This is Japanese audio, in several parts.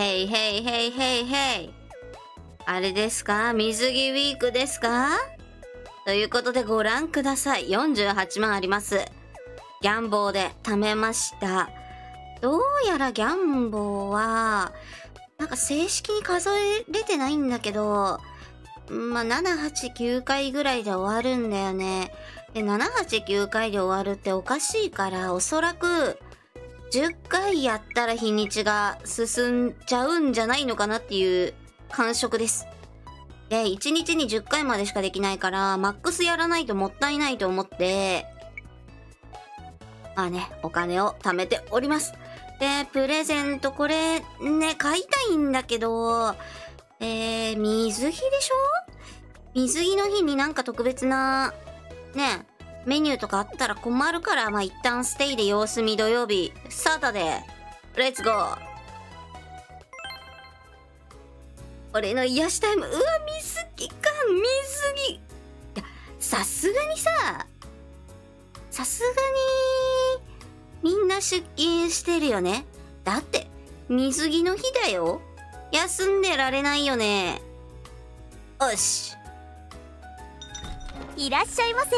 へいへいへいへいへい。あれですか？水着ウィークですか？ということでご覧ください。48万あります。ギャンボーで貯めました。どうやらギャンボーは、なんか正式に数えれてないんだけど、まあ、7、8、9回ぐらいで終わるんだよね。で、7、8、9回で終わるっておかしいから、おそらく、10回やったら日にちが進んじゃうんじゃないのかなっていう感触です。で、1日に10回までしかできないから、マックスやらないともったいないと思って、まあね、お金を貯めております。で、プレゼントこれね、買いたいんだけど、えー、水着でしょ？水着の日になんか特別な、ね、メニューとかあったら困るから、まあ、一旦ステイで様子見土曜日、サタデー、レッツゴー俺の癒しタイム、うわ、水着か、水着いや、さすがにさ、さすがに、みんな出勤してるよね。だって、水着の日だよ。休んでられないよね。よし。いらっしゃいませ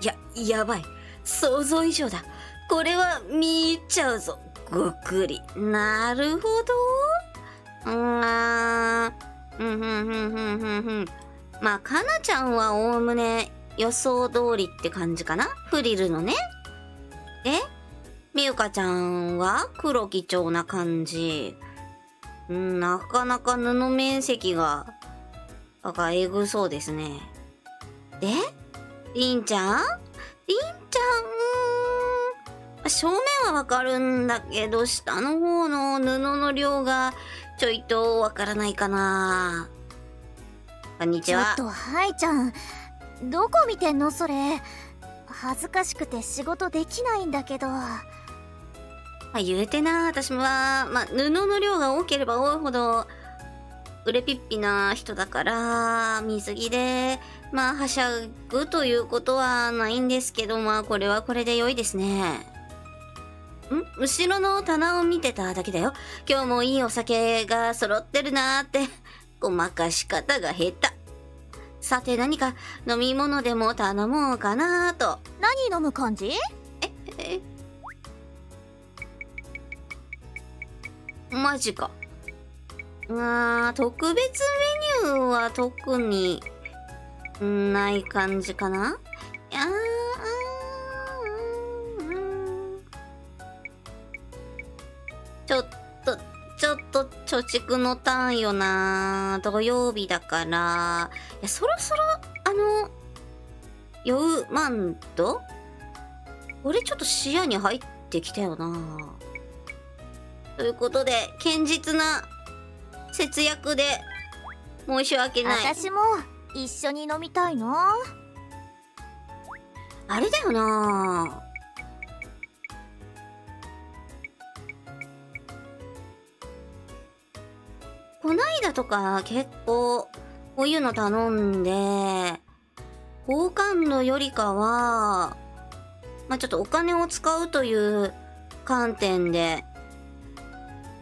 いや、やばい。想像以上だ。これは見入っちゃうぞ。ごっくり。なるほど。うーん。ふんふんふんふんふんふん。まあ、かなちゃんはおおむね予想通りって感じかなフリルのね。で、みゆかちゃんは黒基調な感じ。うん、なかなか布面積が、なんかえぐそうですね。で、りんちゃん？りんちゃん、正面はわかるんだけど、下の方の布の量がちょいとわからないかな。こんにちは。ちょっとはいちゃんどこ見てんのそれ？恥ずかしくて仕事できないんだけどまあ、言うてな、私は、まあ、布の量が多ければ多いほど、売れぴっぴな人だから、水着で、まあ、はしゃぐということはないんですけど、まあ、これはこれで良いですね。ん？後ろの棚を見てただけだよ。今日もいいお酒が揃ってるなーって、ごまかし方が下手。さて何か飲み物でも頼もうかなーと。何飲む感じ？えマジか。あー特別メニューは特にない感じかな？いやーうーんちょっと、ちょっと貯蓄のターンよな土曜日だから。いや、そろそろ、あの、酔うマント？俺ちょっと視野に入ってきたよなということで、堅実な節約で申し訳ない。私も一緒に飲みたいなあれだよなこないだとか結構こういうの頼んで、好感度よりかは、まあ、ちょっとお金を使うという観点で、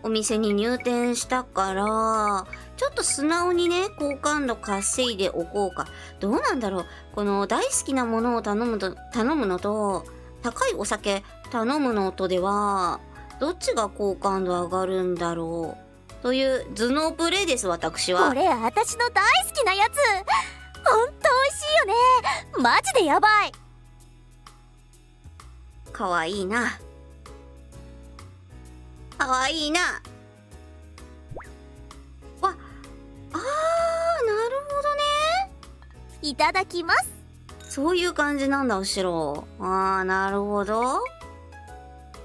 お店に入店したから、ちょっと素直にね、好感度稼いでおこうか。どうなんだろうこの大好きなものを頼むと、頼むのと、高いお酒頼むのとでは、どっちが好感度上がるんだろうという頭脳プレイです、私は。これ私の大好きなやつほんと美味しいよねマジでやばいかわいいな。かわいいな。わ、あー、なるほどね。いただきますそういう感じなんだ、後ろ。あー、なるほど。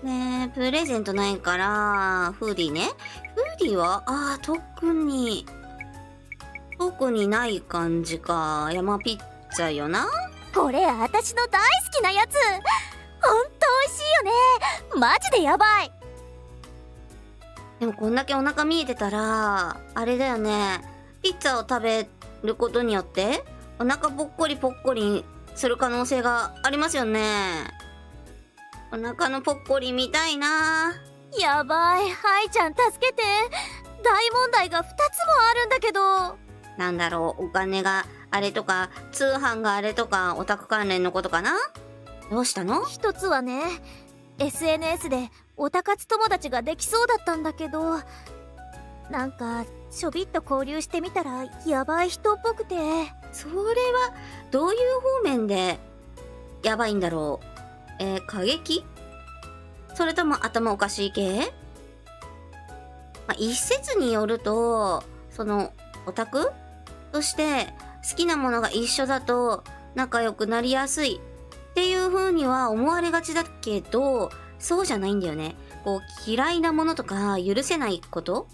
ねえ、プレゼントないから、フーディーね。フーディーはあー、特に、特にない感じか。山ピッツァよな。これ私の大好きなやつほんと美味しいよねマジでやばいでもこんだけお腹見えてたら、あれだよね。ピッツァを食べることによって、お腹ぽっこりぽっこりする可能性がありますよね。お腹のぽっこりみたいな。やばい。ハイちゃん助けて。大問題が2つもあるんだけど。なんだろう。お金があれとか通販があれとかオタク関連のことかな？どうしたの？一つはね SNS でオタ活友達ができそうだったんだけどなんかちょびっと交流してみたらやばい人っぽくて。それはどういう方面でやばいんだろう？えー、過激？それとも頭おかしい系？まあ、一説によるとそのオタクとして好きなものが一緒だと仲良くなりやすいっていう風には思われがちだけどそうじゃないんだよね。こう嫌いなものとか許せないこと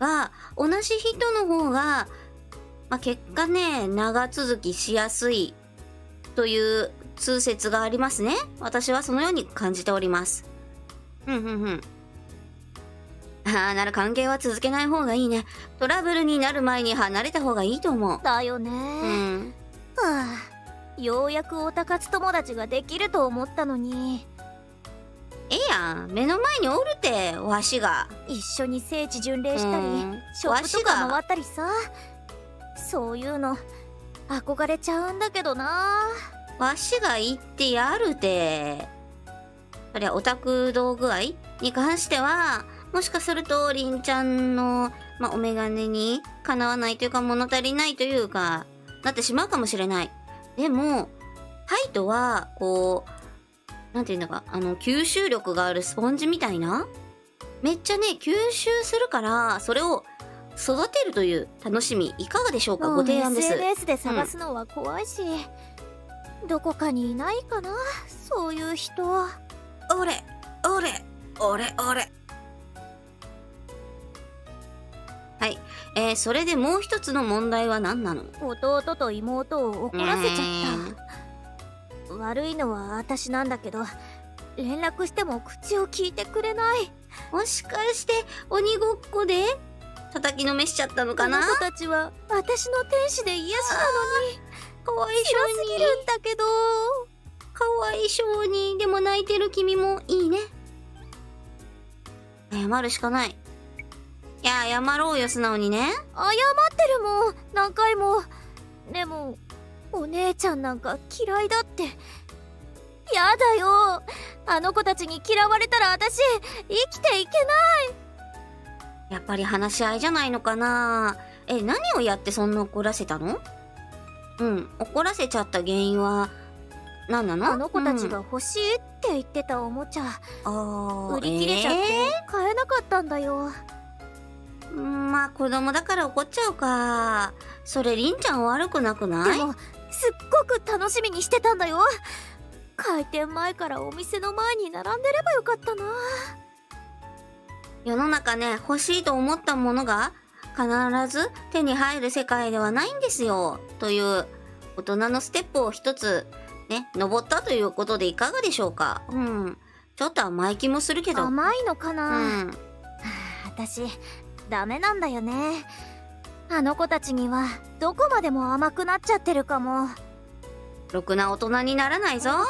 が同じ人の方が、まあ、結果ね長続きしやすいという通説がありますね。私はそのように感じております。ふんふんふん。ああ、なら関係は続けない方がいいね。トラブルになる前に離れた方がいいと思う。だよね。うん。はあ、ようやくオタ活友達ができると思ったのに。ええやん。目の前におるて、わしが。一緒に聖地巡礼したり、ショップとか回ったりさ。そういうの、憧れちゃうんだけどな。わしが言ってやるて。そりゃオタク道具合に関しては、もしかすると、りんちゃんの、まあ、お眼鏡にかなわないというか、物足りないというか、なってしまうかもしれない。でも、ハイトは、こう、なんていうんだか、あの、吸収力があるスポンジみたいな？めっちゃね、吸収するから、それを育てるという楽しみ、いかがでしょうか？ご提案です。SNS で探すのは怖いし、うん、どこかにいないかな？そういう人。俺、俺、俺、俺。はい。えー、それでもう一つの問題は何なの？弟と妹を怒らせちゃった。悪いのは私なんだけど、連絡しても口を聞いてくれない。もしかして鬼ごっこで？叩きのめしちゃったのかな？この子たちは私の天使で癒しなのに。かわいそうに。すぎるんだけど。かわいそうに。でも泣いてる君もいいね。謝るしかない。いや、謝ろうよ、素直にね。謝ってるもん、何回も。でも、お姉ちゃんなんか嫌いだって。やだよ。あの子たちに嫌われたら私、生きていけない。やっぱり話し合いじゃないのかなえ、何をやってそんな怒らせたの？うん、怒らせちゃった原因は、何なの？あの子たちが欲しいって言ってたおもちゃ。うん、売り切れちゃって、買えなかったんだよ。えーまあ子供だから怒っちゃうか。それりんちゃん悪くなくない？でも、すっごく楽しみにしてたんだよ。開店前からお店の前に並んでればよかったな。世の中ね、欲しいと思ったものが必ず手に入る世界ではないんですよ。という大人のステップを一つね、登ったということでいかがでしょうかうん。ちょっと甘い気もするけど。甘いのかなうん。私、ダメなんだよねあの子たちにはどこまでも甘くなっちゃってるかも。ろくな大人にならないぞ。もち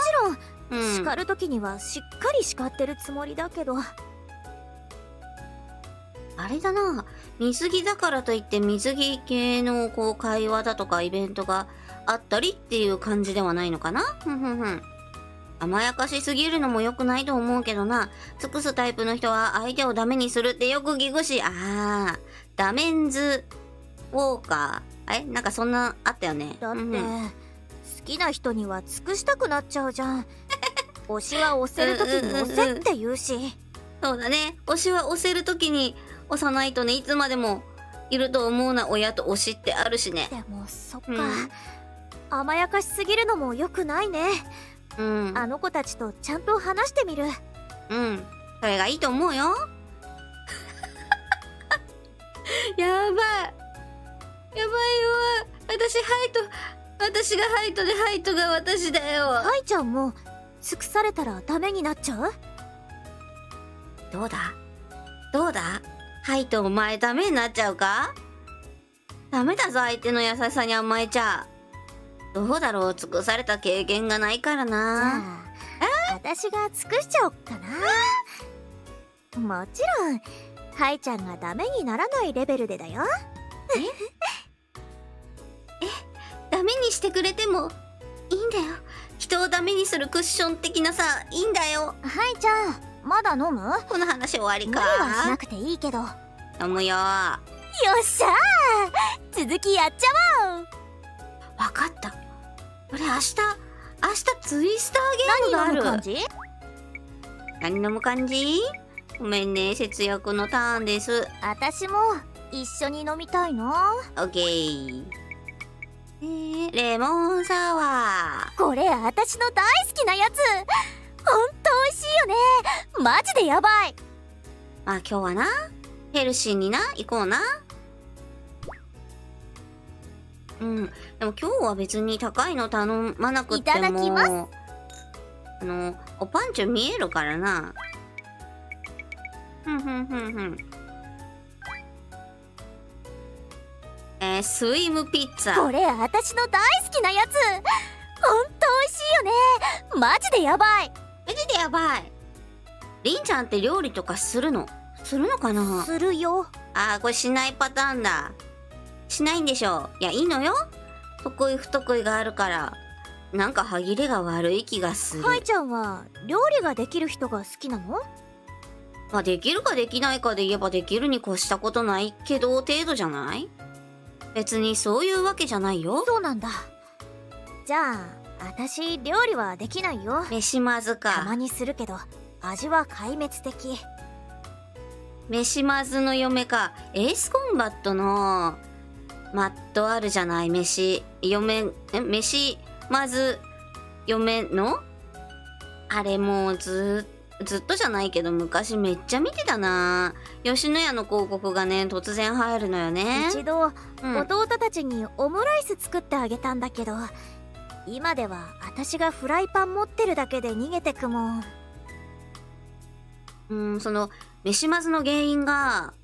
ろん、うん、叱る時にはしっかり叱ってるつもりだけど。あれだな。水着だからといって水着系のこう会話だとかイベントがあったりっていう感じではないのかな。ふんふんふん。甘やかしすぎるのも良くないと思うけどな。尽くすタイプの人は相手をダメにするってよく聞くし、ああ、ダメンズウォーカー。えなんかそんなあったよね。だって、うん、好きな人には尽くしたくなっちゃうじゃん。推しは押せる時に押せって言うし。そうだね。推しは押せる時に押さないとね、いつまでもいると思うな親と推しってあるしね。でも、そっか。うん、甘やかしすぎるのも良くないね。うん、あの子たちとちゃんと話してみるうんそれがいいと思うよ やばいやばいよ私ハイト私がハイトでハイトが私だよ。ハイちゃんも尽くされたらダメになっちゃう？どうだ？どうだ？ハイトお前ダメになっちゃうか？ダメだぞ相手の優しさに甘えちゃ。どうだろう？尽くされた経験がないからな。あ私が尽くしちゃおっかな。もちろんハイちゃんがダメにならないレベルでだよダメにしてくれてもいいんだよ。人をダメにするクッション的なさいいんだよ。ハイちゃんまだ飲む？この話終わり無理はしなかくていいけど。よ飲むよ。わっしゃー！続きやっちゃおう！かった。俺明日明日ツイスターゲームがある。何飲む感じ？何飲む感じ？ごめんね節約のターンです。私も一緒に飲みたいな。オッケーえー、レモンサワこれ私の大好きなやつ。ほんと美味しいよね。マジでやばい。ーまあ今日はなヘルシーにな行こうな。うん。でも今日は別に高いの頼まなくっても。いただきます。あのおパンチョ見えるからな。ふんふんふんふんえー、スイムピッツァ。これ私の大好きなやつ。ほんと美味しいよね。マジでやばい。マジでやばい。りんちゃんって料理とかするの？するのかな？するよ。あーこれしないパターンだ。しないんでしょいやいいのよ。得意不得意があるから。なんか歯切れが悪い気がする、ハイちゃんは料理ができる人が好きなの？まあ、できるかできないかで言えばできるに越したことないけど程度じゃない？別にそういうわけじゃないよ。そうなんだ。じゃあ私料理はできないよ。飯まずたかまにするけど味は壊滅的。飯まずの嫁か。エースコンバットのマットあるじゃない？飯嫁え？飯まず嫁の？あれもうずっずっとじゃないけど昔めっちゃ見てたな。吉野家の広告がね突然入るのよね。一度うん。弟たちにオムライス作ってあげたんだけど今では私がフライパン持ってるだけで逃げてくもん。うん、その、飯まずの原因が、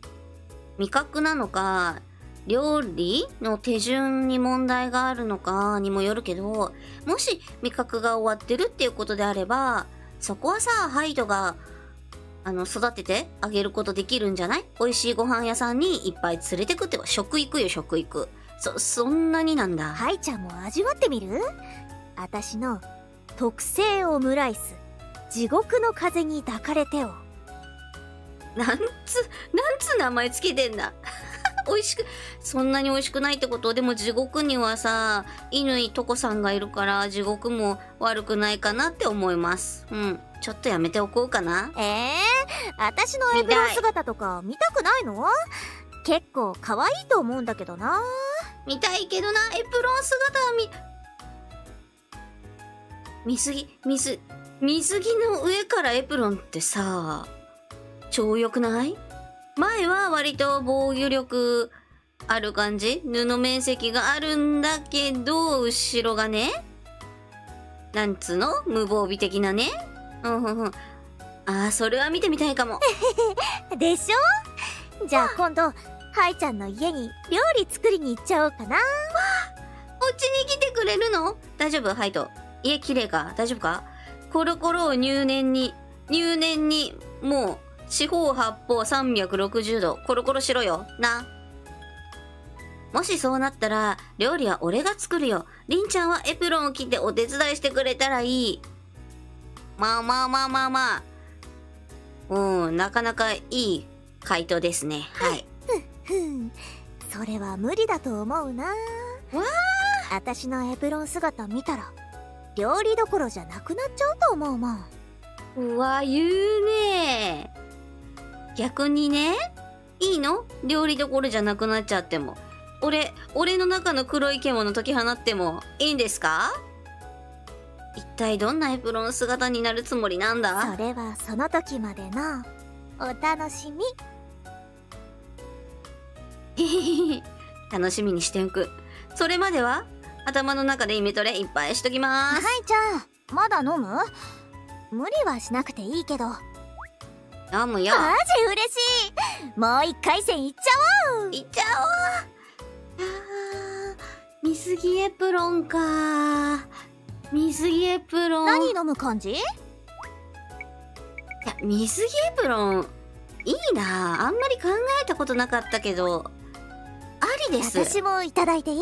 味覚なのか、料理の手順に問題があるのかにもよるけど、もし味覚が終わってるっていうことであれば、そこはさ、ハイドが、あの、育ててあげることできるんじゃない？美味しいご飯屋さんにいっぱい連れてくって、食育よ、食育。そ、そんなになんだ。ハイちゃんも味わってみる？私の特製オムライス地獄の風に抱かれてをなんつ、なんつ名前つけてんだ？美味しく、そんなに美味しくないってこと？でも地獄にはさ、乾とこさんがいるから地獄も悪くないかなって思います。うん。ちょっとやめておこうかな。えー、私のエプロン姿とか見たくないの？結構可愛いと思うんだけどな見たいけどな、エプロン姿は見、水着、水、水着の上からエプロンってさ、超良くない？前は割と防御力ある感じ？布面積があるんだけど、後ろがね、なんつうの？無防備的なね？うんうんうん。ああ、それは見てみたいかも。でしょ？じゃあ今度ハイちゃんの家に料理作りに行っちゃおうかなお家に来てくれるの？大丈夫？ハイト。家綺麗か？大丈夫か？コロコロを入念に、入念に、もう、四方八方360度、コロコロしろよ。な。もしそうなったら、料理は俺が作るよ。りんちゃんはエプロンを着てお手伝いしてくれたらいい。まあまあまあまあまあ。うん、なかなかいい回答ですね。はい。ふんそれは無理だと思うなわ私のエプロン姿見たら料理どころじゃなくなっちゃうと思うもんうわ、言うね逆にね、いいの？料理どころじゃなくなっちゃっても。俺、俺の中の黒い獣解き放ってもいいんですか？一体どんなエプロン姿になるつもりなんだ？それはその時までのお楽しみ 楽しみにしておく。それまでは頭の中でイメトレいっぱいしときまハす。イちゃんまだ飲む？無理はしなくていいけどマ飲むよ。ジ嬉しい。もう一回戦いっちゃおう。いっちゃおう。あー水着エプロンか。水着エプロン。何飲む感じ？いや、水着エプロン、いいな。あんまり考えたことなかったけど、ありです。私もいただいていい？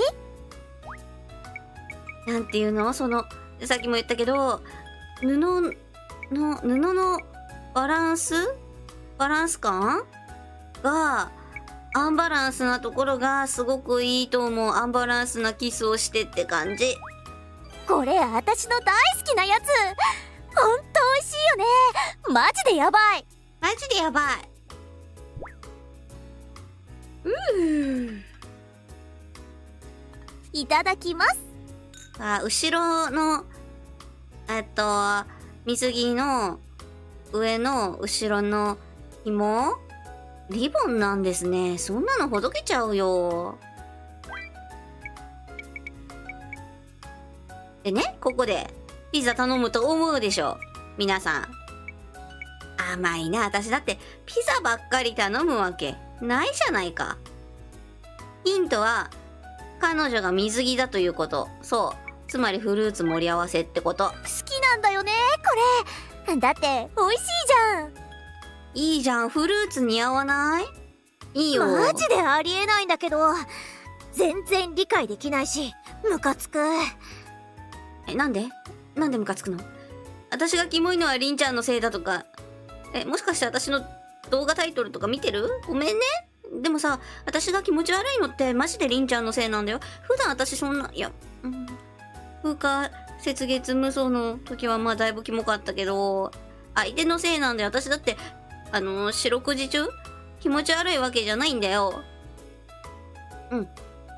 なんていうの？その、さっきも言ったけど、布の、布のバランス？バランス感？が、アンバランスなところがすごくいいと思う。アンバランスなキスをしてって感じ。これ私の大好きなやつほんと美味しいよねマジでやばいマジでやばい。うー。いただきますあ、後ろの、えっと、水着の上の後ろの紐？リボンなんですね。そんなのほどけちゃうよ。でね、ここでピザ頼むと思うでしょ？皆さん。甘いな。私だってピザばっかり頼むわけないじゃないか。ヒントは、彼女が水着だということ。そう。つまりフルーツ盛り合わせってこと。好きなんだよねこれだって美味しいじゃんいいじゃん。フルーツ似合わない？いいよ。マジでありえないんだけど全然理解できないしムカつくえ、なんで？なんでムカつくの？私がキモいのはリンちゃんのせいだとか。え、もしかして私の動画タイトルとか見てる？ごめんね。でもさ、私が気持ち悪いのってマジでリンちゃんのせいなんだよ。普段私そんな、いや、うん。雪月無双の時はまあだいぶキモかったけど、相手のせいなんだよ。私だって、あのー、四六時中気持ち悪いわけじゃないんだよ。うん。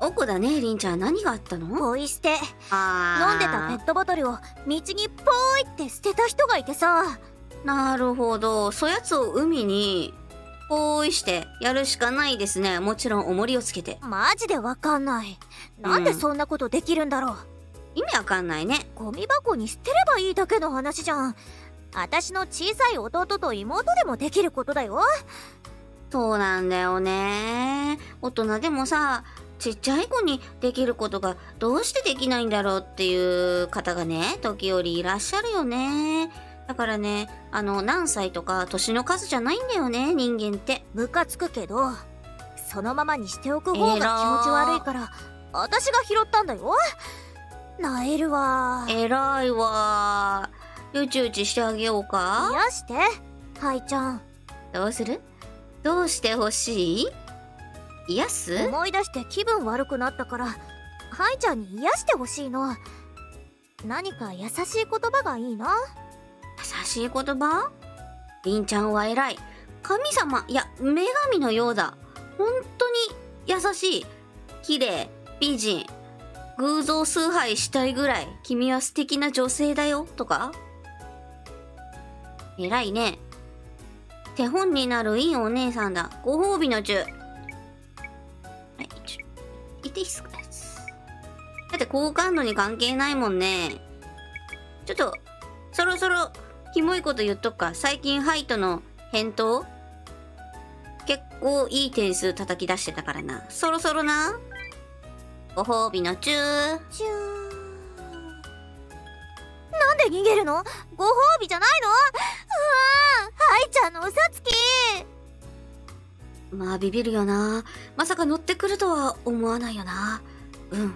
おこだね、リンちゃん。何があったの？ポイ捨て飲んでたペットボトルを道にポーイって捨てた人がいてさなるほど。そやつを海に、ポイしてやるしかないですね。もちろん重りをつけて。マジでわかんないなんでそんなことできるんだろう、意味わかんないね。ゴミ箱に捨てればいいだけの話じゃん私の小さい弟と妹でもできることだよそうなんだよね。大人でもさ、ちっちゃい子にできることがどうしてできないんだろうっていう方がね、時折いらっしゃるよね。だからね、あの、何歳とか年の数じゃないんだよね、人間って。ムカつくけどそのままにしておく方が気持ち悪いから私が拾ったんだよなえるわ偉いわ。うちうちしてあげようか癒してはいちゃんどうする？どうしてほしい？癒す？思い出して気分悪くなったからはいちゃんに癒してほしいの何か優しい言葉がいいな優しい言葉？りんちゃんは偉い。神様、いや、女神のようだ。本当に優しい。綺麗、美人。偶像崇拝したいぐらい、君は素敵な女性だよ、とか？偉いね。手本になるいいお姉さんだ。ご褒美の中。はい、ちょ、いていいっすか？だって好感度に関係ないもんね。ちょっと、そろそろ、キモいこと言っとくか。最近ハイトの返答？結構いい点数叩き出してたからな。そろそろな。ご褒美のチュー。チューなんで逃げるの？ご褒美じゃないの？うわーはいちゃんの嘘つきまあビビるよな。まさか乗ってくるとは思わないよな。うん。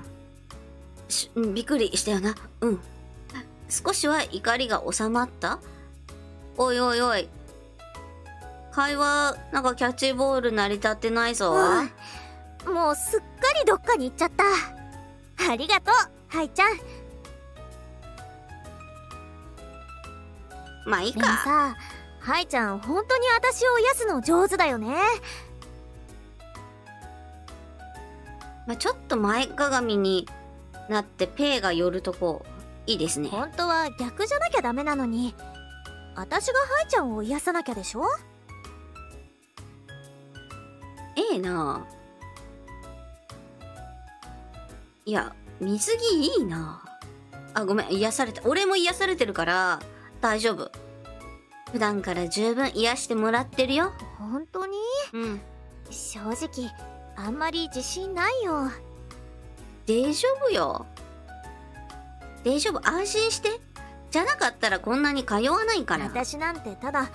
しびっくりしたよな。うん。少しは怒りが収まった？おいおいおい。会話、なんかキャッチボール成り立ってないぞ。うんもうすっかりどっかに行っちゃった。ありがとうはいちゃん。ねまあいいえか。さはいちゃん本当に私を癒すの上手だよね。まあ、ちょっと前かがみになってペイが寄るとこ、いいですね。本当は逆じゃなきゃダメなのに。私がはいちゃんを癒さなきゃでしょ？ええなあいや、水着いいなあ。ごめん、癒された。俺も癒されてるから、大丈夫。普段から十分癒してもらってるよ。本当に？うん。正直あんまり自信ないよ大丈夫よ。大丈夫。安心して。じゃなかったらこんなに通わないから。私なんてただ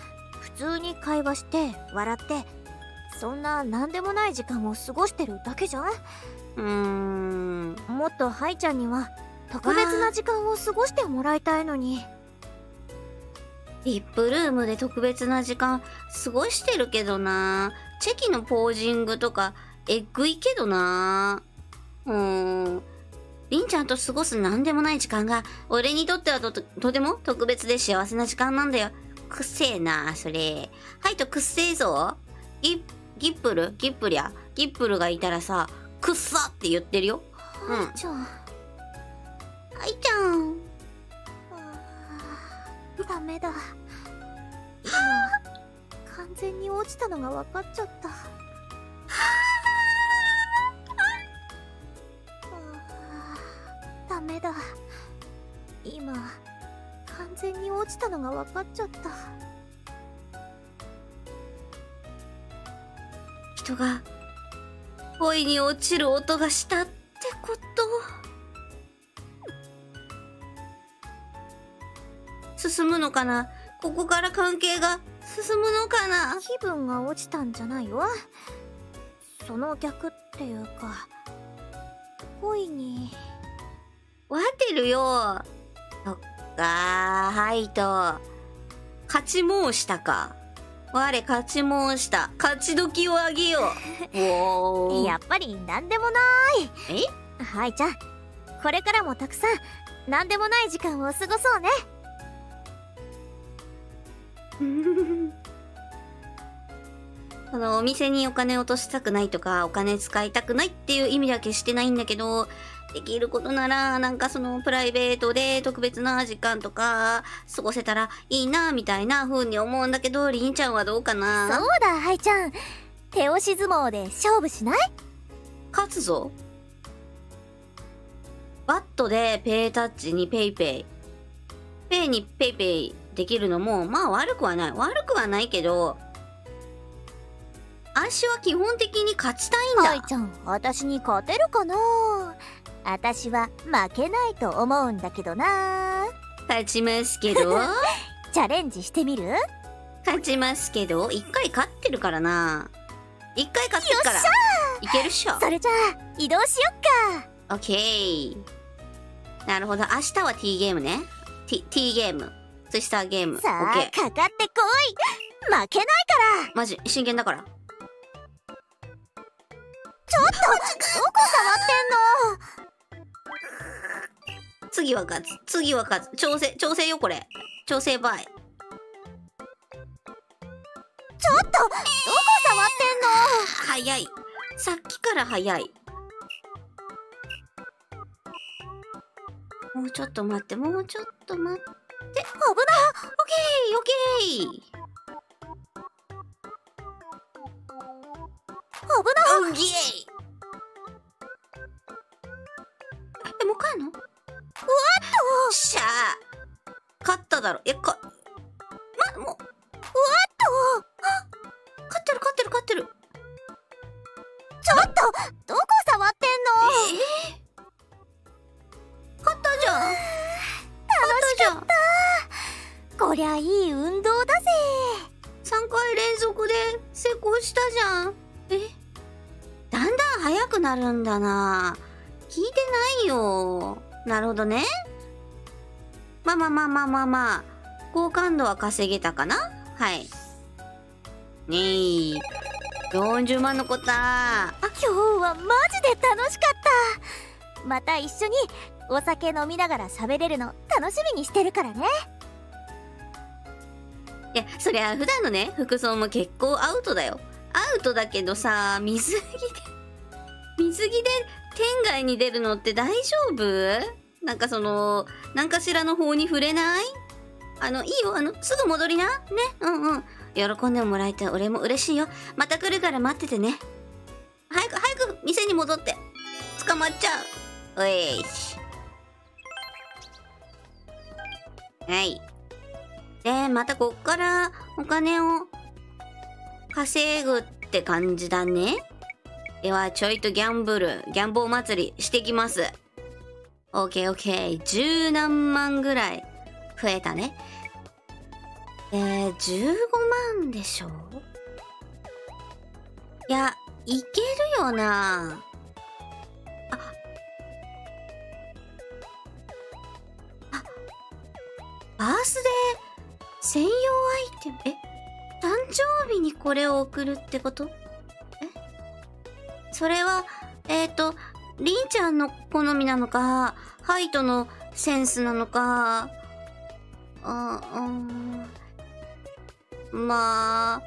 通に会話して笑ってそんな何でもない時間を過ごしてるだけじゃんうーん。もっとハイちゃんには特別な時間を過ごしてもらいたいのにリップルームで特別な時間過ごしてるけどな。チェキのポージングとか、えぐいけどな。うーん。りんちゃんと過ごす何でもない時間が、俺にとってはと、とても特別で幸せな時間なんだよ。くっせえな、それ。はいとくっせえぞ。ギギップル？ギップリャ？ギップルがいたらさ、くっさって言ってるよ。うん。ハイちゃん、はいちゃん。ダメだ。今完全に落ちたのが分かっちゃった。ダメだ。今完全に落ちたのが分かっちゃった。人が恋に落ちる音がしたってこと？進むのかな？ここから関係が進むのかな？気分が落ちたんじゃないわ。その逆っていうか恋に。わてるよ。そっかはいと。勝ち申したか我勝ち申した。勝ち時をあげよう。やっぱり何でもない。え？はいちゃんこれからもたくさん何でもない時間を過ごそうね。そのお店にお金落としたくないとかお金使いたくないっていう意味では決してないんだけどできることならなんかそのプライベートで特別な時間とか過ごせたらいいなみたいな風に思うんだけどりんちゃんはどうかそうなだはいちゃん。手押し相撲で勝負しない？勝つぞ。バットでペイタッチにペイペイ。ペイにペイペイできるのもまあ悪くはない。悪くはないけど足は基本的に勝ちたいんだ、はいちゃん私に勝てるかな？私は負けないと思うんだけどな。勝ちますけど？チャレンジしてみる？勝ちますけど？一回勝ってるからな。一回勝ってるから。いけるっしょ。それじゃあ移動しよっか。オッケー。なるほど。明日は T ゲームね。T, T ゲーム。ツイスターゲーム。オさあッケー。かかってこい。負けないから。マジ？真剣だから。ちょっとどこ触ってんの？次は勝つ次は勝つ調整調整よこれ。調整バイちょっとどこ触って早い。さっきから早い。もうちょっと待ってもうちょっと待って。んの危オッケーオッケー。危ないオッケーだろえかまもうとうわっ勝ってる勝ってる勝ってる。とちょっとどこ触ってんの？え？ー勝ったじゃん。勝ったじゃん。こりゃいい運動だぜ。3回連続で成功したじゃん。え？だんだん速くなるんだな。聞いてないよ。なるほどね。まあまあまあまあ。好感度は稼げたかな？はい。ねえ40万のこった今日はマジで楽しかった。また一緒にお酒飲みながら喋れるの楽しみにしてるからね。いやそりゃ普段のね服装も結構アウトだよ。アウトだけどさ水着で水着で天外に出るのって大丈夫？なんかその何かしらの方に触れない？あのいいよ。あのすぐ戻りな。ね。うんうん。喜んでもらえて俺も嬉しいよ。また来るから待っててね。早く早く店に戻って。捕まっちゃう。おいしはい。でまたこっからお金を稼ぐって感じだね。ではちょいとギャンブルギャンボー祭りしてきます。オッケーオッケー十何万ぐらい増えたね。えー、15万でしょ？いや、いけるよな。あ、あ、バースデー専用アイテム、え、誕生日にこれを送るってこと？え？それは、えっ、ー、と、りんちゃんの好みなのか、ハイトのセンスなのか、あ、うん、まあ、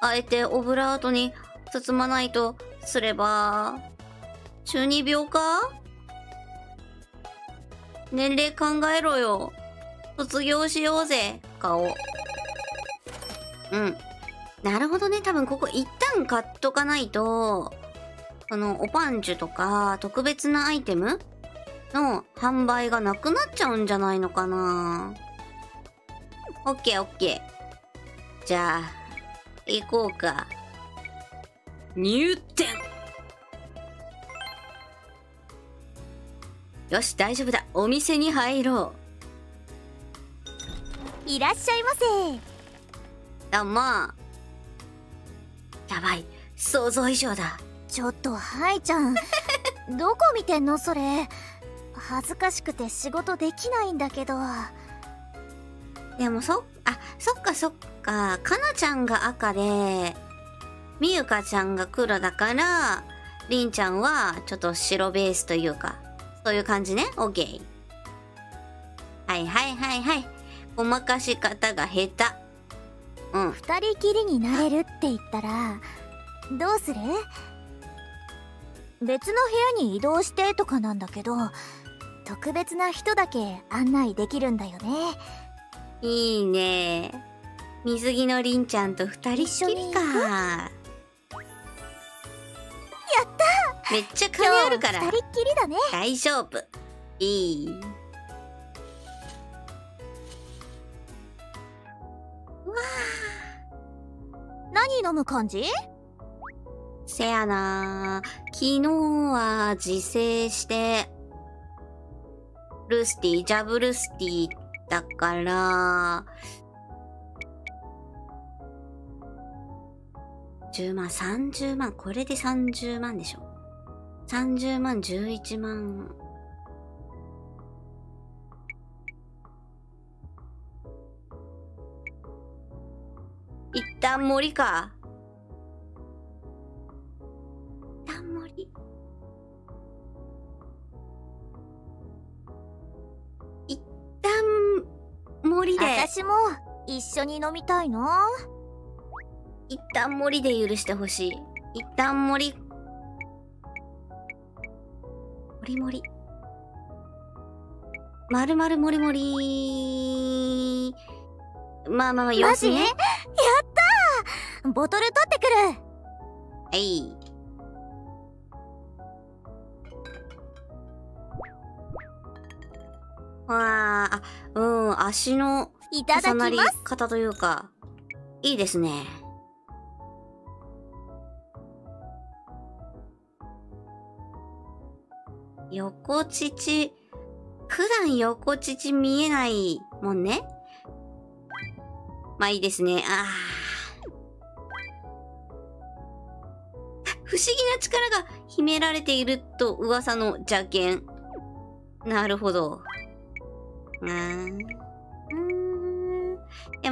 あえてオブラートに包まないとすれば、中二病か？年齢考えろよ。卒業しようぜ、顔。うん。なるほどね。多分ここ一旦買っとかないと、あの、おパンチュとか特別なアイテムの販売がなくなっちゃうんじゃないのかなオッケーオッケー。じゃあ、行こうか。入店よし、大丈夫だ。お店に入ろう。いらっしゃいませ。どうも。やばい。想像以上だ。ちょっと、ハイちゃん。どこ見てんのそれ？恥ずかしくて仕事できないんだけど。でもそ、あ、そっかそっか。かなちゃんが赤で、みゆかちゃんが黒だから、りんちゃんはちょっと白ベースというか、そういう感じね？オッケー。はいはいはいはい。ごまかし方が下手。うん。二人きりになれるって言ったら、どうする？別の部屋に移動してとかなんだけど、特別な人だけ案内できるんだよね。いいね。水着のりんちゃんと二人っきりか。やった！めっちゃ金あるから。二人っきりだね。大丈夫。いい。わあ。何飲む感じ？せやな昨日は自制してルスティジャブルスティだから10万、30万、これで30万でしょ。30万、11万。一旦森か。旦森で。私も一緒に飲みたいな。一旦森で許してほしい。一旦森。森森。まるまる森森。まあまあまあ、よしね。やったボトル取ってくるはい。わあ、うん、足の重なり方というか、いいですね。横乳、普段横乳見えないもんね。まあいいですね。ああ。不思議な力が秘められていると噂の邪剣。なるほど。うーん。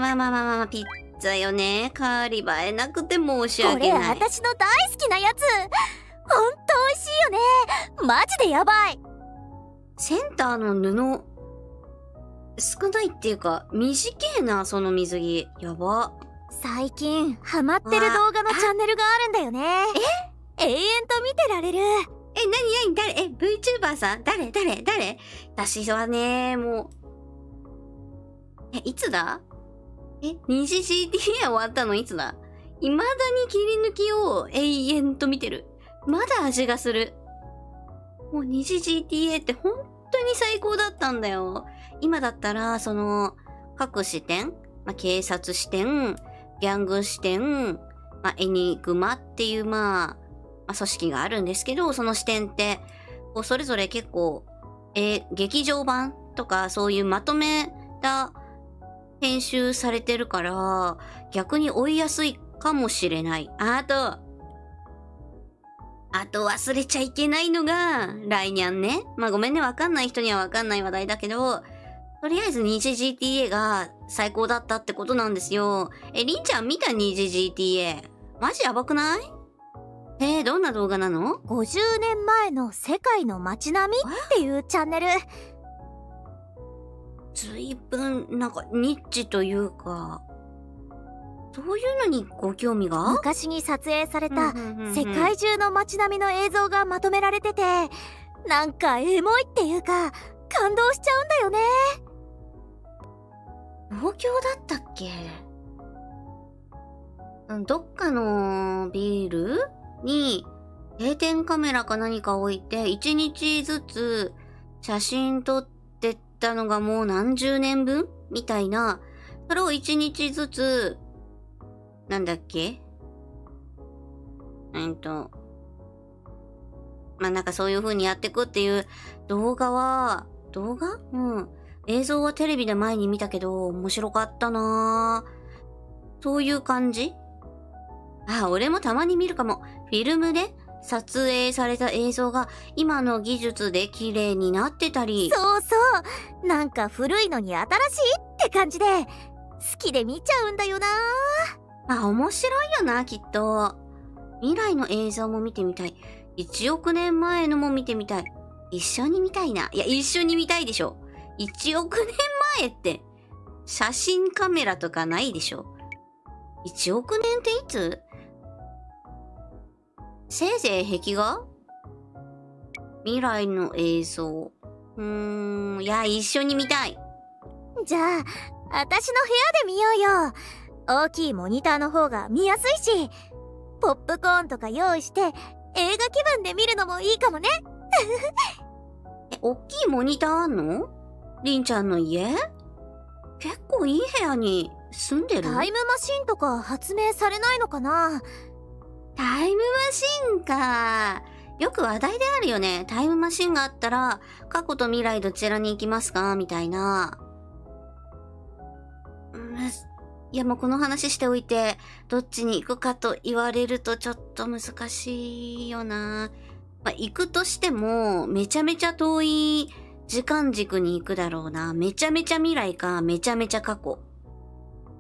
まあまあまあまあ、ピッツァよね。変わり映えなくて申し訳ない。これ私の大好きなやつほんと美味しいよねマジでやばいセンターの布、少ないっていうか、短いな、その水着。やば。最近、ハマってる動画のチャンネルがあるんだよね。え？永遠と見てられる。え、なになに誰？え、VTuber さん？誰？誰？誰？私はね、もう。え、いつだ？え、二次 CTA 終わったのいつだ？未だに切り抜きを永遠と見てる。まだ味がする。もう二次 GTA って本当に最高だったんだよ。今だったら、その、各視点、まあ、警察視点、ギャング視点、まあ、エニグマっていう、まあ、まあ、組織があるんですけど、その視点って、こう、それぞれ結構、えー、劇場版とか、そういうまとめた編集されてるから、逆に追いやすいかもしれない。あと、あと忘れちゃいけないのが、ライニャンね。まあごめんね、わかんない人にはわかんない話題だけど、とりあえず二次 GTA が最高だったってことなんですよ。え、りんちゃん見た二次 GTA。マジやばくない？えー、どんな動画なの？50年前の世界の街並みっていうチャンネルずいぶん、なんか、ニッチというか、そういうのにご興味が？昔に撮影されたた世界中の街並みの映像がまとめられててなんかエモいっていうか感動しちゃうんだよね。東京だったっけ？うんどっかのビールに定点カメラか何か置いて一日ずつ写真撮ってったのがもう何十年分？みたいな。それを一日ずつ、なんだっけ？うんと、まあ、なんかそういう風にやってくっていう動画は、動画？うん。映像はテレビで前に見たけど、面白かったなぁそういう感じ？あ、俺もたまに見るかも。フィルムで撮影された映像が今の技術で綺麗になってたり。そうそうなんか古いのに新しいって感じで好きで見ちゃうんだよなまあ面白いよな、きっと。未来の映像も見てみたい。1億年前のも見てみたい。一緒に見たいな。いや、一緒に見たいでしょ。1億年前って、写真カメラとかないでしょ。1億年っていつ？せいぜい壁画？未来の映像。うーん、いや、一緒に見たい。じゃあ私の部屋で見ようよ。大きいモニターの方が見やすいしポップコーンとか用意して映画気分で見るのもいいかもね。え、おっきいモニターあんの？りんちゃんの家？結構いい部屋に住んでる？タイムマシンとか発明されないのかな？タイムマシンか。よく話題であるよね。タイムマシンがあったら、過去と未来どちらに行きますか？みたいな。いや、もうこの話しておいて、どっちに行くかと言われるとちょっと難しいよな。まあ、行くとしても、めちゃめちゃ遠い時間軸に行くだろうな。めちゃめちゃ未来か、めちゃめちゃ過去。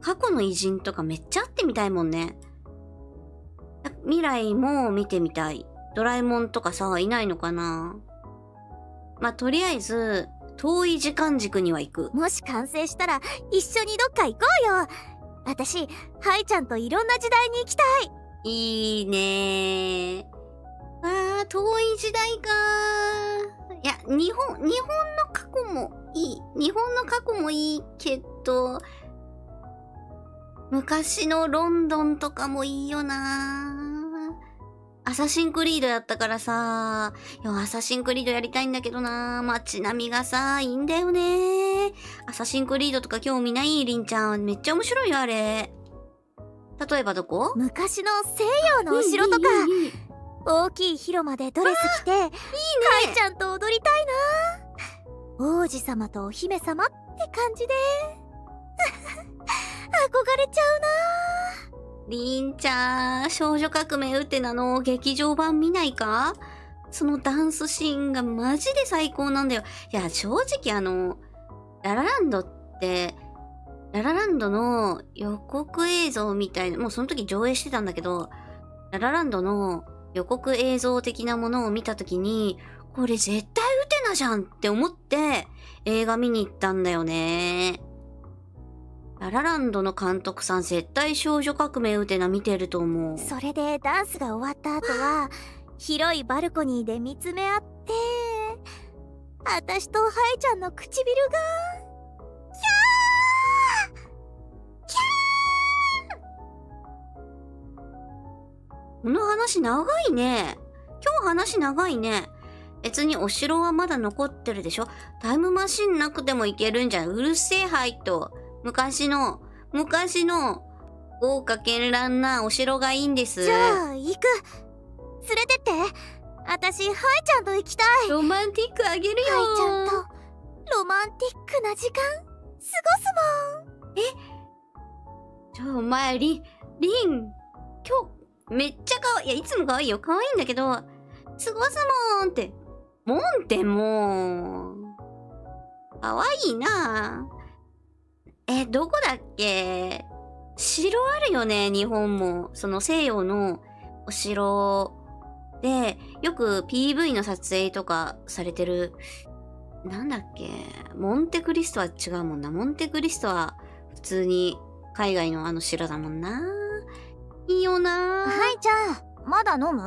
過去の偉人とかめっちゃ会ってみたいもんね。未来も見てみたい。ドラえもんとかさ、いないのかなまあ、とりあえず、遠い時間軸には行く。もし完成したら一緒にどっか行こうよ私ハイちゃんといろんな時代に行きたいいいねー。あー、遠い時代かー。いや、日本、日本の過去もいい。日本の過去もいいけど、昔のロンドンとかもいいよな。ー。アサシンクリードやったからさ、アサシンクリードやりたいんだけどな。街並みがさ、いいんだよね。アサシンクリードとか興味ないりんちゃん。めっちゃ面白いよ、あれ。例えばどこ？昔の西洋のお城とか。いいいいいい大きい広間でドレス着て。ハイちゃんと踊りたいな。王子様とお姫様って感じで憧れちゃうなりんちゃん、少女革命ウテナの劇場版見ないか？そのダンスシーンがマジで最高なんだよ。いや、正直あの、ララランドって、ララランドの予告映像みたいな、もうその時上映してたんだけど、ララランドの予告映像的なものを見た時に、これ絶対ウテナじゃんって思って映画見に行ったんだよね。ララランドの監督さん絶対少女革命ウテナ見てると思う。それでダンスが終わった後は 広いバルコニーで見つめ合って私とハイちゃんの唇がこの話長いね。今日話長いね。別にお城はまだ残ってるでしょタイムマシンなくても行けるんじゃん。うるせえハイと。昔の、昔の豪華絢爛なお城がいいんです。じゃあ行く連れてって私ハイちゃんと行きたいロマンティックあげるよ。ハイちゃんとロマンティックな時間？過ごすもんちょ、お前、り、りん、今日、めっちゃかわいい。いや、いつも可愛いよ。可愛いんだけど、過ごすもんって。もんってもう、可愛いなえ、どこだっけ？城あるよね、日本も。その西洋のお城で、よく PV の撮影とかされてる、なんだっけ、モンテクリストは違うもんな。モンテクリストは普通に海外のあの城だもんな。いいよなはいちゃん、まだ飲む？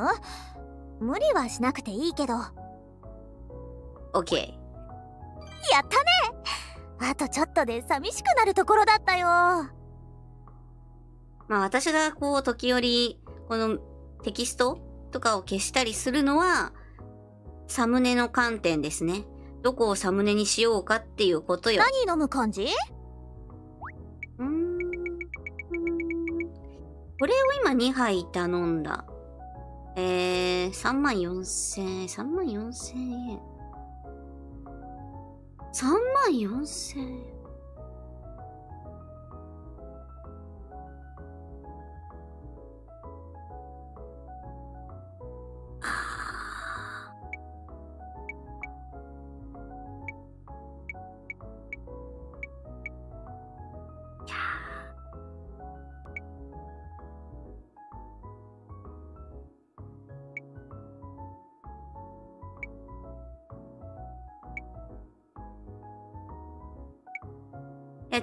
無理はしなくていいけど。オッケー。やったねあとちょっとで寂しくなるところだったよ。まあ私がこう時折、このテキストとかを消したりするのは、サムネの観点ですね。どこをサムネにしようかっていうことよ。何飲む感じ？うーん。これを今2杯頼んだ。えー、3万4千円、3万4千円。3万4千円。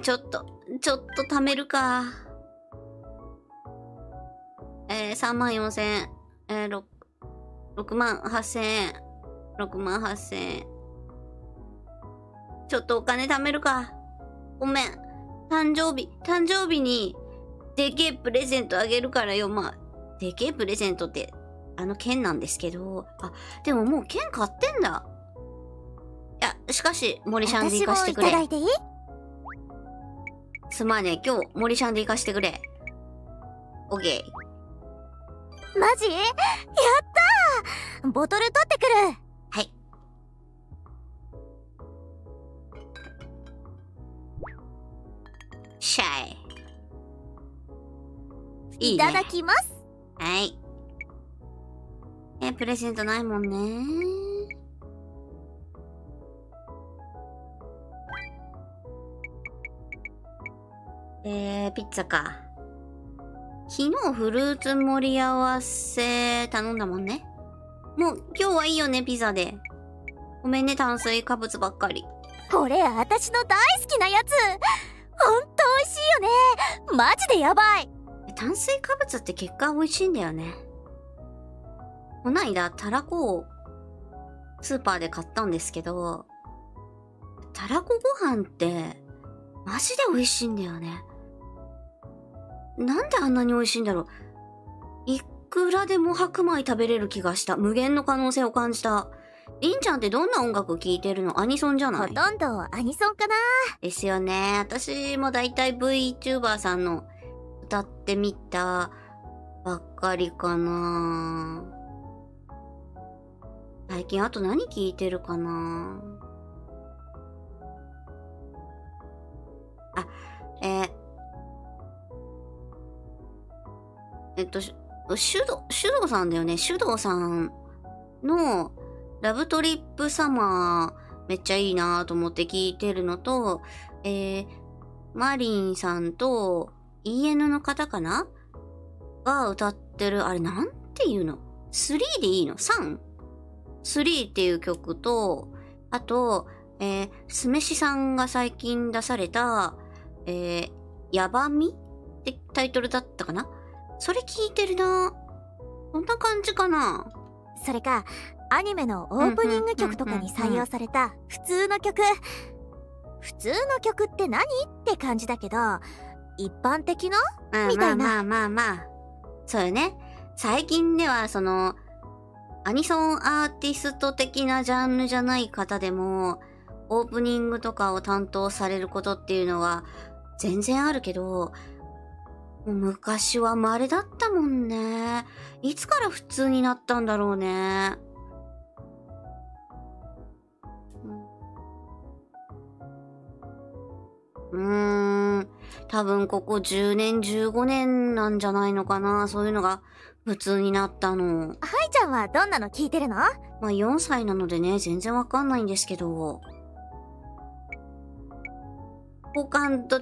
ちょっと、ちょっと貯めるか。えー、3万4千円。えー、6、6万8千円。6万8千円。ちょっとお金貯めるか。ごめん。誕生日、誕生日に、でけえプレゼントあげるからよ。まあ、でけえプレゼントって、あの剣なんですけど。あ、でももう剣買ってんだ。いや、しかし、森シャンで行かしてくれ。私もいただいていい？すまねえ、今日、森ちゃんで行かしてくれ。オッケー。マジ？やったーボトル取ってくるはい。シャイ。いい、ね、いただきます。はい。え、プレゼントないもんねえー、ピッツァか。昨日フルーツ盛り合わせ頼んだもんね。もう今日はいいよね、ピザで。ごめんね、炭水化物ばっかり。これ、私の大好きなやつほんと美味しいよねマジでやばい炭水化物って結果美味しいんだよね。こないだ、たらこをスーパーで買ったんですけど、たらこご飯って、マジで美味しいんだよね。なんであんなに美味しいんだろう。いくらでも白米食べれる気がした。無限の可能性を感じた。りんちゃんってどんな音楽聴いてるの？アニソンじゃない？ほとんどアニソンかなですよね。私もだいたい VTuber さんの歌ってみたばっかりかな最近あと何聴いてるかな？あ、えー、えっと、シュド、シュドさんだよね。シュドさんのラブトリップサマーめっちゃいいなと思って聞いてるのと、えー、マリンさんと EN の方かな？が歌ってる、あれなんていうの ?3 でいいの ?3?3 っていう曲と、あと、えー、酢飯さんが最近出された、えー、ヤバみってタイトルだったかな？それ聞いてるな。こんな感じかな。それか、アニメのオープニング曲とかに採用された普通の曲。普通の曲って何って感じだけど、一般的な？みたいな。まあまあまあまあ。そうよね。最近ではその、アニソンアーティスト的なジャンルじゃない方でも、オープニングとかを担当されることっていうのは全然あるけど、昔は稀だったもんね。いつから普通になったんだろうね。うーん。多分ここ10年、15年なんじゃないのかな。そういうのが普通になったの。はいちゃんはどんなの聞いてるの？まあ4歳なのでね、全然わかんないんですけど。交換と、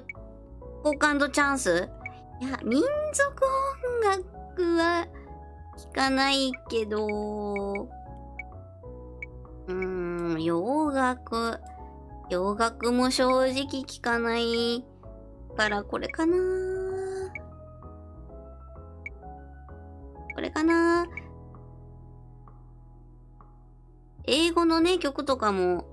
交換とチャンス？いや、民族音楽は聞かないけど、うーん、洋楽、洋楽も正直聞かないからこれかな。これかな。英語のね、曲とかも、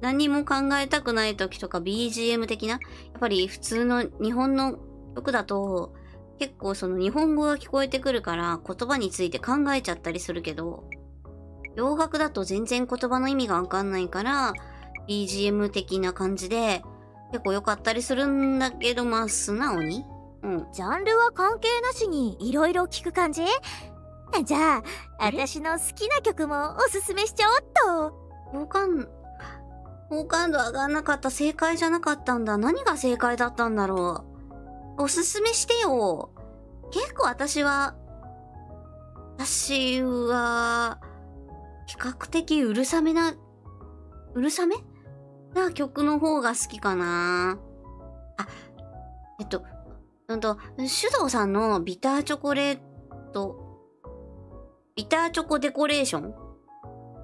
何も考えたくない時とか BGM 的な、やっぱり普通の日本の曲だと、結構その日本語が聞こえてくるから言葉について考えちゃったりするけど、洋楽だと全然言葉の意味がわかんないから、BGM 的な感じで結構良かったりするんだけど、まあ素直にうん。ジャンルは関係なしにいろいろ聞く感じ？じゃあ私の好きな曲もおすすめしちゃおっと好感、好感度上がんなかった正解じゃなかったんだ。何が正解だったんだろう。おすすめしてよ。結構私は、私は、比較的うるさめな、うるさめ？な曲の方が好きかな。あ、えっと、うんと、シュドウさんのビターチョコレート、ビターチョコデコレーション？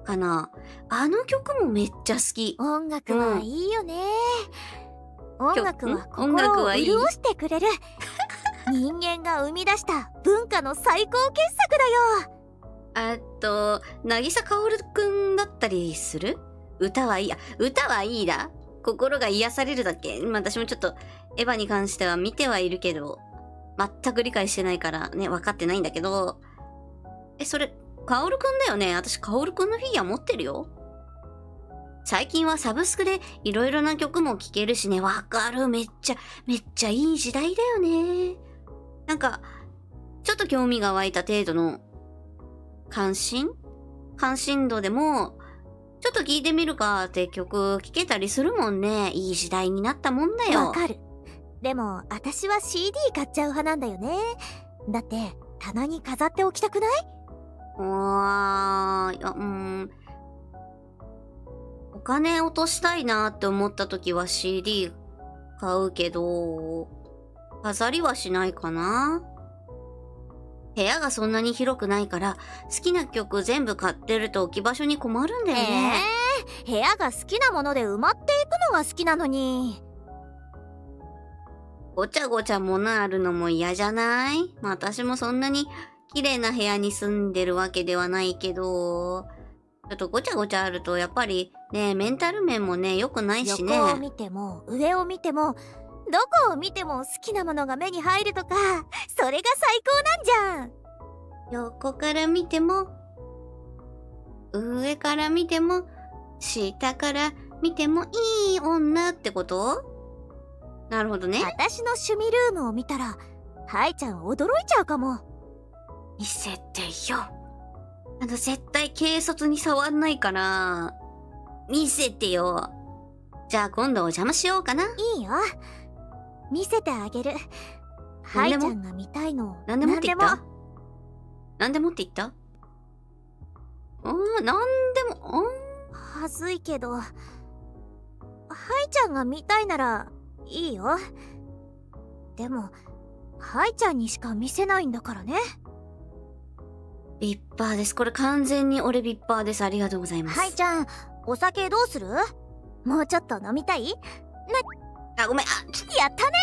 かな。あの曲もめっちゃ好き。音楽はいいよね、音楽はん音楽心をはいい？潤してくれる 人間が生み出した文化の最高傑作だよあと、渚かおるくんだったりする？歌はいいや、歌はいいだ？心が癒されるだっけ？まあ私もちょっと、エヴァに関しては見てはいるけど、全く理解してないからね、分かってないんだけど、え、それ、かおるくんだよね？私、かおるくんのフィギュア持ってるよ。最近はサブスクでいろいろな曲も聴けるしね、わかる。めっちゃ、めっちゃいい時代だよね。なんか、ちょっと興味が湧いた程度の関心？関心度でも、ちょっと聞いてみるかって曲聴けたりするもんね。いい時代になったもんだよ。わかるでも私は CD 買っちゃう派なんだよねだって棚に飾っておきたくない？うわー、いや、うーん。お金落としたいなって思った時は CD 買うけど、飾りはしないかな。部屋がそんなに広くないから、好きな曲全部買ってると置き場所に困るんだよね。えー、部屋が好きなもので埋まっていくのが好きなのにごちゃごちゃ物あるのも嫌じゃない？まあ私もそんなに綺麗な部屋に住んでるわけではないけど、ちょっとごちゃごちゃあるとやっぱりね、メンタル面もね、良くないしね。横を見ても上を見てもどこを見ても好きなものが目に入るとかそれが最高なんじゃん横から見ても、上から見ても、下から見てもいい女ってこと？なるほどね。私の趣味ルームを見たらはいちゃん驚いちゃうかも見せてよ。あの、絶対軽率に触んないから、見せてよ。じゃあ今度お邪魔しようかな。いいよ。見せてあげる。は何でも？いちゃんが見たいの。なんでもって言った？何でも？って言った？うん、なんでも、うんはずいけど。はいちゃんが見たいならいいよ。でもはいちゃんにしか見せないんだからねビッパーです。これ完全に俺ビッパーです。ありがとうございます。はいちゃんお酒どうする？もうちょっと飲みたい？あ、ごめん。やったね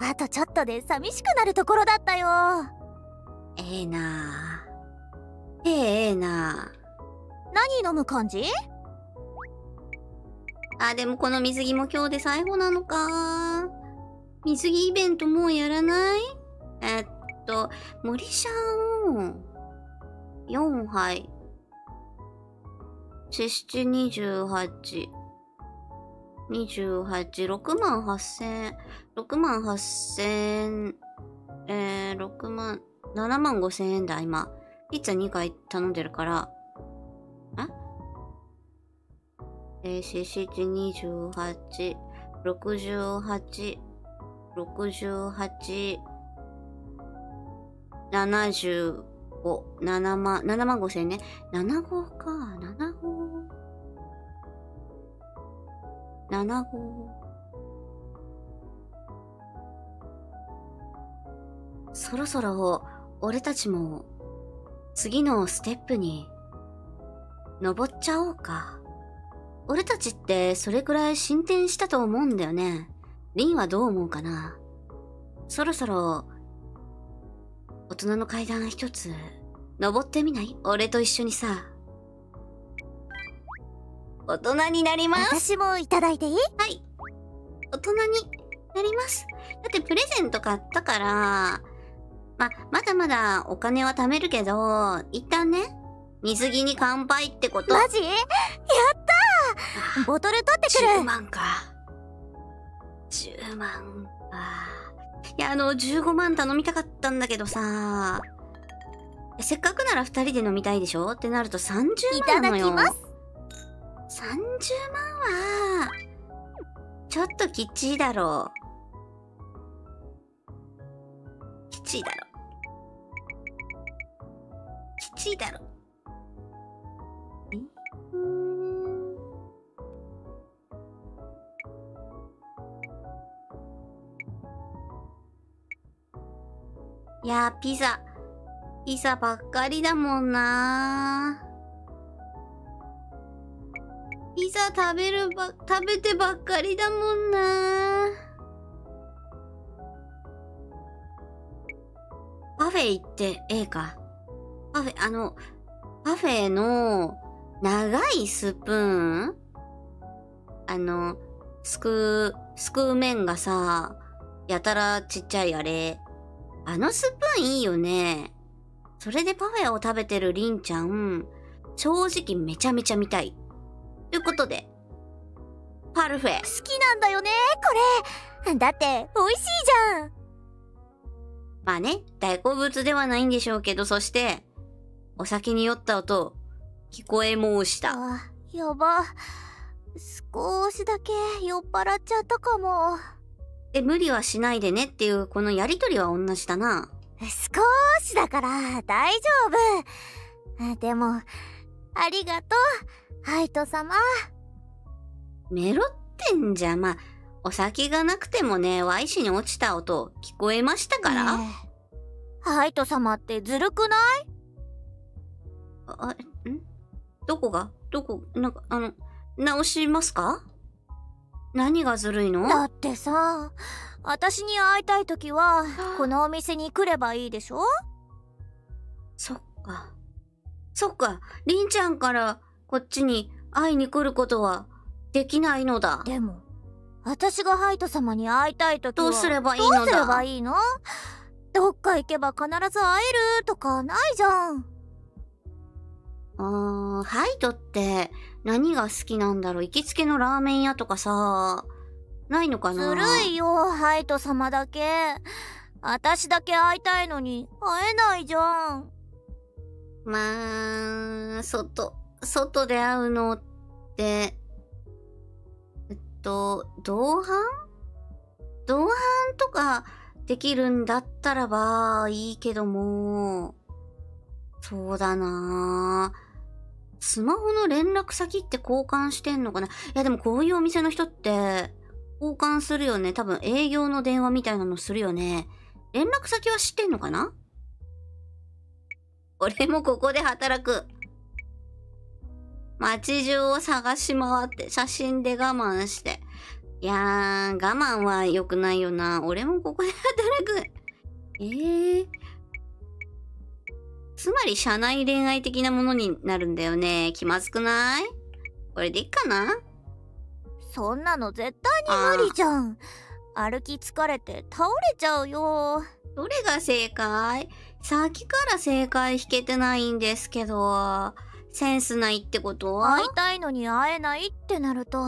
あとちょっとで寂しくなるところだったよええなぁ。ええええな何飲む感じ？ぁ。あ、でもこの水着も今日で最後なのか。水着イベントもうやらない？えっと、森シャンを4杯。四七二十八。二十八。六万八千。六万八千。えー、六万。七万五千円だ、今。ピッツァ2回頼んでるから。え？ー、四七二十八。六十八。六十八。七十。75、7万、7万5千ね。7号か、7号。7号。そろそろ、俺たちも、次のステップに、登っちゃおうか。俺たちってそれくらい進展したと思うんだよね。リンはどう思うかな？そろそろ、大人の階段一つ、登ってみない？俺と一緒にさ。大人になります私もいただいていい？はい。大人になります。だってプレゼント買ったから、ま、まだまだお金は貯めるけど、一旦ね、水着に乾杯ってこと。マジ？やったーボトル取ってく10る万か。10万か。いや、あの、15万頼みたかったんだけどさ、せっかくなら2人で飲みたいでしょ？ってなると30いた万なのよ。だきます30万は、ちょっときっちいだろう。きっちいだろう。きっちいだろう。いやー、ピザ。ピザばっかりだもんなピザ食べるば、食べてばっかりだもんなパフェ行ってええか。パフェ、あの、パフェの長いスプーン？あの、すくう、すくう麺がさ、やたらちっちゃいあれ。あのスプーンいいよね。それでパフェを食べてるりんちゃん、正直めちゃめちゃ見たい。ということで、パルフェ。好きなんだよねこれだって美味しいじゃんまあね、大好物ではないんでしょうけど、そして、お酒に酔った音、聞こえ申した。あやば少しだけ酔っ払っちゃったかもで、無理はしないでねっていう、このやりとりは同じだな。少しだから大丈夫。あでもありがとうハイト様。メロってんじゃ、まあ、お酒がなくてもね、Y 市に落ちた音、聞こえましたから、ねえ。ハイト様ってずるくない？あ、ん？どこが？どこ、なんか、あの、直しますか？何がずるいの？だってさ私に会いたい時はこのお店に来ればいいでしょ？そっか。そっか。りんちゃんからこっちに会いに来ることはできないのだ。でも私がハイト様に会いたい時はどうすればいいのだ？どうすればいいの？どっか行けば必ず会えるとかないじゃんあー、ハイトって何が好きなんだろう？行きつけのラーメン屋とかさ、ないのかな？ずるいよハイト様だけ。私だけ会いたいのに会えないじゃん。まあ、外、外で会うのって、えっと、同伴？同伴とかできるんだったらばいいけども、そうだなスマホの連絡先って交換してんのかな？いやでもこういうお店の人って交換するよね。多分営業の電話みたいなのするよね。連絡先は知ってんのかな？俺もここで働く。街中を探し回って、写真で我慢して。いやー、我慢は良くないよな。俺もここで働く。えー。つまり、社内恋愛的なものになるんだよね。気まずくない？これでいいかな？そんなの絶対に無理じゃん。歩き疲れて倒れちゃうよ。どれが正解？さっきから正解引けてないんですけど、センスないってこと？は会いたいのに会えないってなると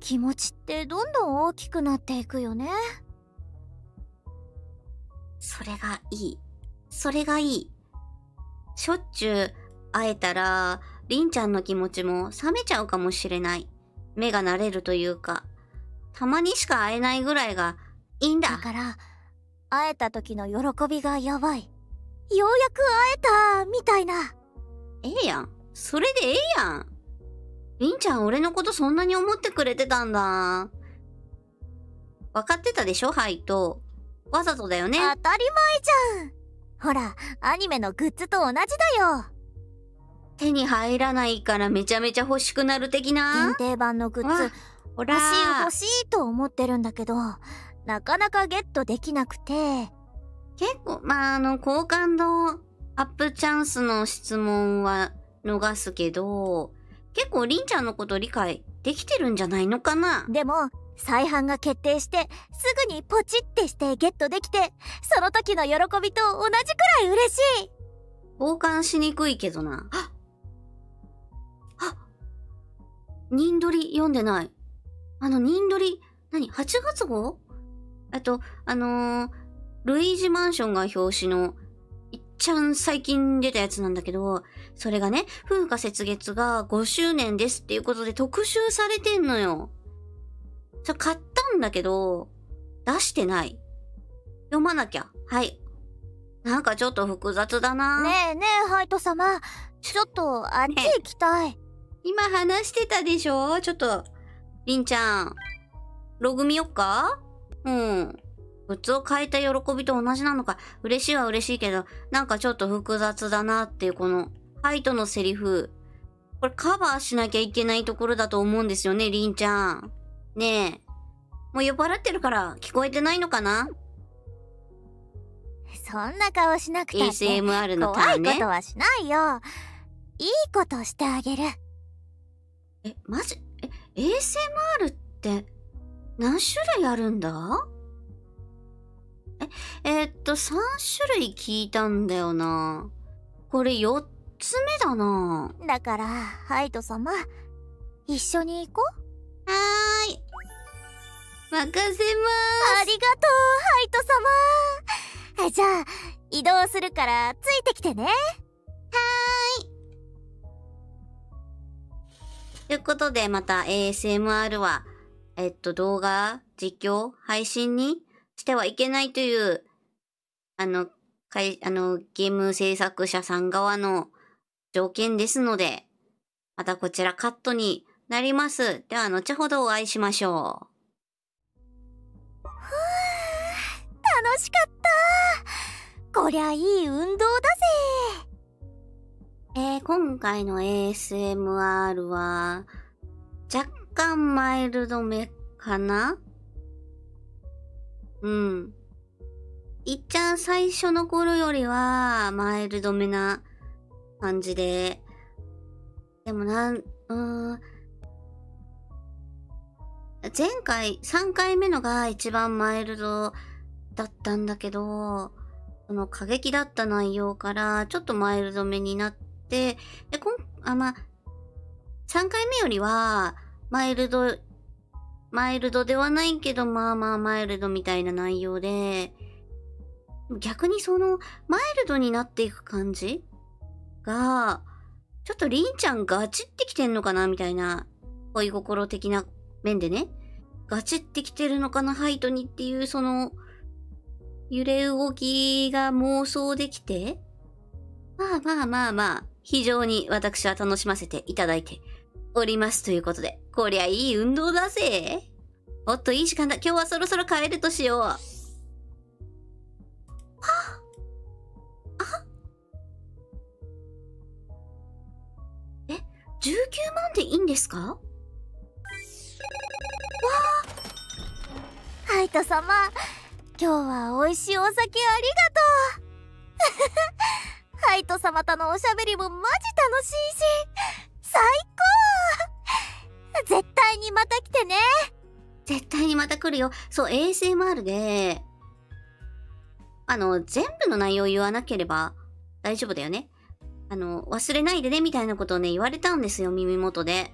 気持ちってどんどん大きくなっていくよね。それがいい。それがいい。しょっちゅう会えたら、りんちゃんの気持ちも冷めちゃうかもしれない。目が慣れるというか、たまにしか会えないぐらいがいいんだ。だから会えた時の喜びがやばいようやく会えたみたいなええやん。それでええやん。りんちゃん、俺のことそんなに思ってくれてたんだ。分かってたでしょ？ハイト。わざとだよね。当たり前じゃんほらアニメのグッズと同じだよ。手に入らないからめちゃめちゃ欲しくなる的限な。定版のグッズ欲しい欲しいと思ってるんだけどなかなかゲットできなくて。結構、まあ、あの、好感度アップチャンスの質問は逃すけど、結構りんちゃんのこと理解できてるんじゃないのかな？でも再販が決定してすぐにポチってしてゲットできてその時の喜びと同じくらい嬉しい交換しにくいけどな。ああ忍取り読んでない。あの、忍取り、何 ?8 月号？あと、あのールイージマンションが表紙の、いっちゃん最近出たやつなんだけど、それがね、風花雪月が5周年ですっていうことで特集されてんのよ。それ買ったんだけど、出してない。読まなきゃ。はい。なんかちょっと複雑だな。ねえねえハイト様ちょっとあっち行きたい、今話してたでしょ？ちょっと、りんちゃん、ログ見よっか？うん。グッズを変えた喜びと同じなのか、嬉しいは嬉しいけど、なんかちょっと複雑だなっていうこの、ハイトのセリフ。これカバーしなきゃいけないところだと思うんですよね、りんちゃん。ねえ。もう酔っ払ってるから聞こえてないのかな？そんな顔しなくて ?ASMR のタ怖いこーンねと。はしないよいいことしてあげるえ、マジ？え、ASMR って何種類あるんだ？え、えーっと、3種類聞いたんだよな。これ4つ目だな。だからハイト様一緒に行こうはーい。任せまありがとうハイト様あじゃあ移動するからついてきてねす。ということで、また ASMR は、えっと、動画、実況、配信にしてはいけないという、あの、かい、あの、ゲーム制作者さん側の条件ですので、またこちらカットになります。では、後ほどお会いしましょ楽しかったこりゃいい運動だぜ。えー、今回の ASMR は、若干マイルドめかな？うん。いっちゃん最初の頃よりは、マイルドめな感じで、でもなん、うん。前回、3回目のが一番マイルドだったんだけど、その過激だった内容からちょっとマイルドめになって、で、こん、あ、ま、3回目よりは、マイルド、マイルドではないけど、まあまあマイルドみたいな内容で、逆にその、マイルドになっていく感じが、ちょっとりんちゃんガチってきてんのかなみたいな、恋心的な面でね。ガチってきてるのかなハイトにっていう、その、揺れ動きが妄想できて、まあまあまあまあ、非常に私は楽しませていただいておりますということで、こりゃいい運動だぜ。おっと、いい時間だ。今日はそろそろ帰るとしよう。はあえ、19万でいいんですか？わあハイト様今日は美味しいお酒ありがとう ハイト様とのおしゃべりもマジ楽しいし最高絶対にまた来てね絶対にまた来るよ。そう、ASMR で、あの、全部の内容言わなければ大丈夫だよね。あの、忘れないでね、みたいなことをね、言われたんですよ、耳元で。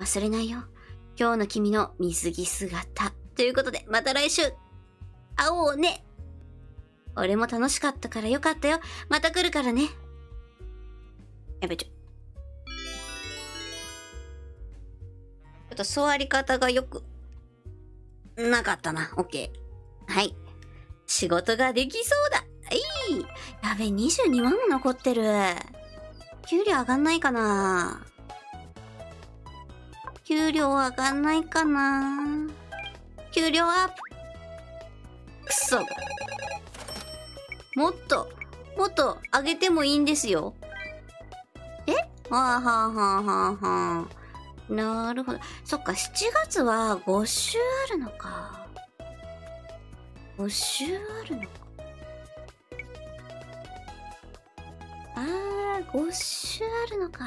忘れないよ。今日の君の水着姿。ということで、また来週、会おうね。俺も楽しかったからよかったよ。また来るからね。やべちょ。ちょっと座り方がよく、なかったな。オッケー。はい。仕事ができそうだ。いい。やべ、22万も残ってる。給料上がんないかな給料上がんないかな給料アップ。くそ。もっと、もっと上げてもいいんですよ。え？はあはあはあはあはあ。なるほど。そっか、7月は5週あるのか。5週あるのか。あー、5週あるのか。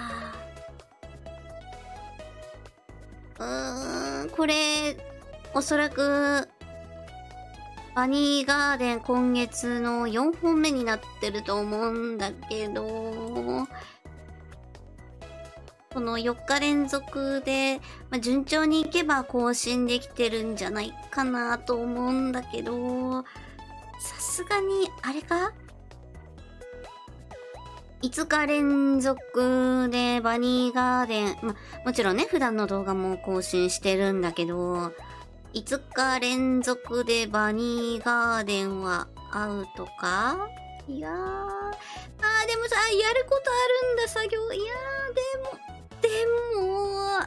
うーん、これ、おそらく、バニーガーデン今月の4本目になってると思うんだけど、この4日連続で、まあ、順調にいけば更新できてるんじゃないかなと思うんだけど、さすがに、あれか？5日連続でバニーガーデン、ま、もちろんね、普段の動画も更新してるんだけど、5日連続でバニーガーデンはアウトか？いやー、あーでもさ、やることあるんだ、作業。いやー、でも、でも、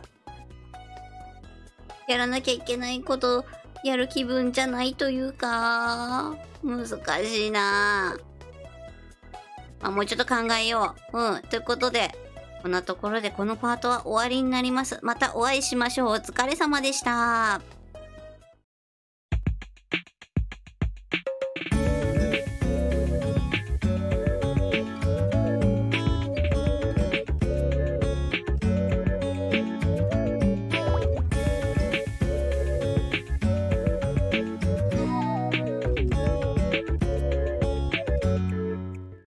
やらなきゃいけないこと、やる気分じゃないというか、難しいなまあ、もうちょっと考えよう。うん。ということで、こんなところでこのパートは終わりになります。またお会いしましょう。お疲れ様でした。